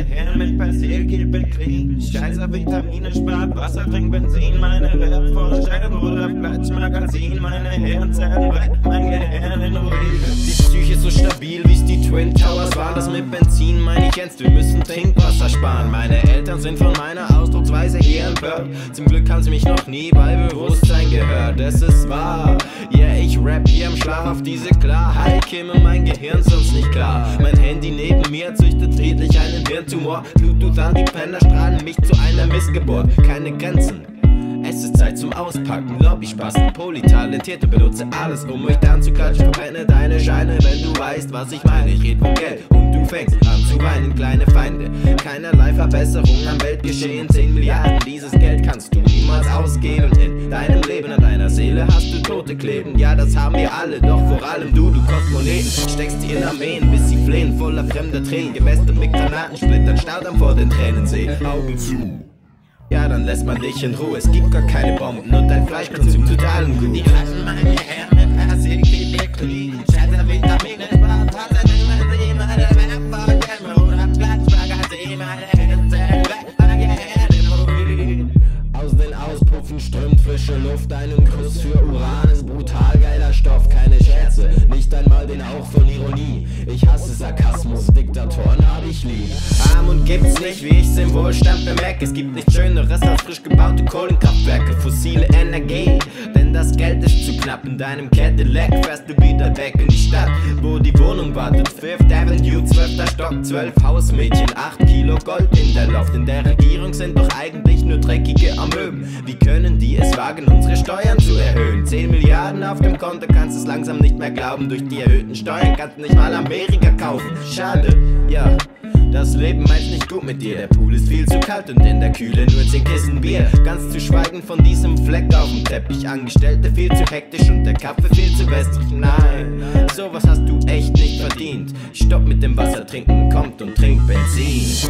mir her mit Persil, gib Clean. Scheiße Vitamine, spart Wasser, trink Benzin. Meine Rap-Vorstellung Platz, Magazin, Meine Herzen brennt, mein Gehirn in Ruhe. Die Psyche ist so stabil, wie's die Twin Towers war, Das mit Benzin, meine ich jetzt, wir müssen Trinkwasser sparen. Meine Eltern sind von meiner Ausdrucksweise hier empört. Zum Glück haben sie mich noch nie bei Bewusstsein gehört. Es ist wahr, yeah, ich rap hier im Schlaf auf diese Klarheit. Käme mein Gehirn sonst nicht klar. Mein Handy neben mir züchtet friedlich einen Hirntumor. Bluetooth an die Penner strahlen mich zu einer Missgeburt. Keine Grenzen. Es ist Zeit zum Auspacken, Lobby-Spasten, polytalentierte, benutze alles, um mich dann zu klatschen. Verbrenne deine Scheine, wenn du weißt, was ich meine. Ich red von Geld und du fängst an zu weinen, kleine Feinde. Keinerlei Verbesserung am Weltgeschehen, 10 Milliarden, dieses Geld kannst du niemals ausgeben. In deinem Leben, an deiner Seele hast du Tote kleben. Ja, das haben wir alle, doch vor allem du, du Kosmoneten. Steckst die in Armeen, bis sie flehen, voller fremder Tränen. Gemästet mit Granatensplittern, Staudamm vor den Tränensee. Augen zu. Ja, dann lässt man dich in Ruhe. Es gibt gar keine Bomben und dein Fleischkonsum tut allen gut. Die lassen meine Hände passiert, die Elektrolyten. Scheiße, Vitamine spart Wasser, trink Benzin, meine Rap voll Scheibe, Bruder, Platz, Magazin, meine Hirnzellen brennt mein Gehirn in Ruhe. Aus den Auspuffen strömt frische Luft. Einen Kuss für Uran ist brutal geiler Stoff. Keine Scherze, nicht einmal den Hauch von Ironie. Ich hasse Sarkasmus, Diktatoren hab ich lieb. Gibt's nicht, wie ich's im Wohlstand bemerke. Es gibt nichts Schöneres als frisch gebaute Kohlenkraftwerke. Fossile Energie, denn das Geld ist zu knapp. In deinem Cadillac fährst du wieder weg in die Stadt, wo die Wohnung wartet. Fifth Avenue, 12. Stock, 12 Hausmädchen, 8 Kilo Gold in der Luft. In der Regierung sind doch eigentlich nur dreckige Amöben. Wie können die es wagen, unsere Steuern zu erhöhen? 10 Milliarden auf dem Konto, kannst es langsam nicht mehr glauben. Durch die erhöhten Steuern kannst du nicht mal Amerika kaufen. Schade, ja. Das Leben meint nicht gut mit dir, der Pool ist viel zu kalt und in der Kühle nur 10 Kissen Bier. Ganz zu schweigen von diesem Fleck auf dem Teppich. Angestellte viel zu hektisch und der Kaffee viel zu wässrig. Nein, sowas hast du echt nicht verdient. Stopp mit dem Wasser trinken, kommt und trink Benzin.